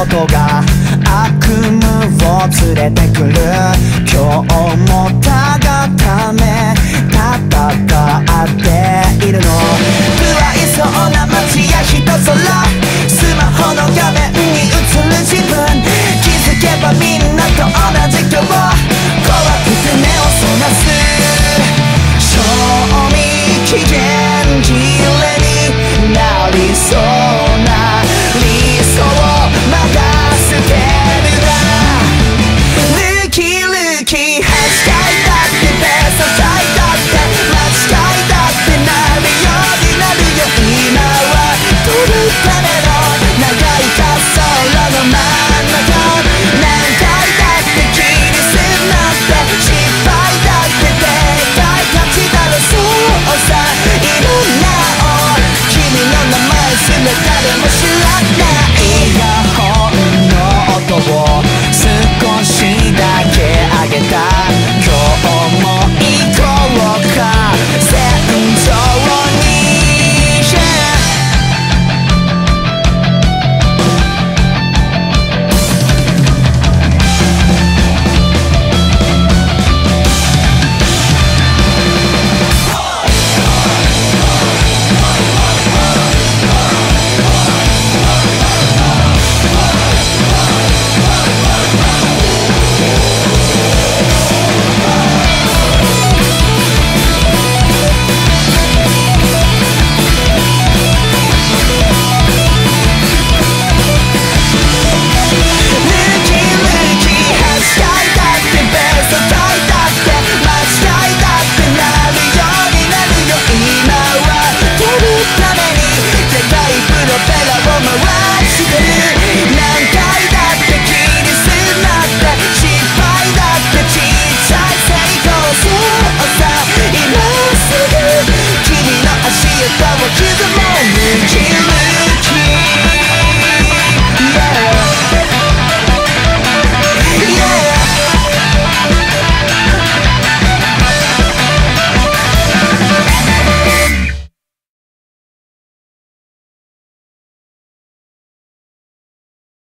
音が悪夢を連れてくる。今日もたがためた Out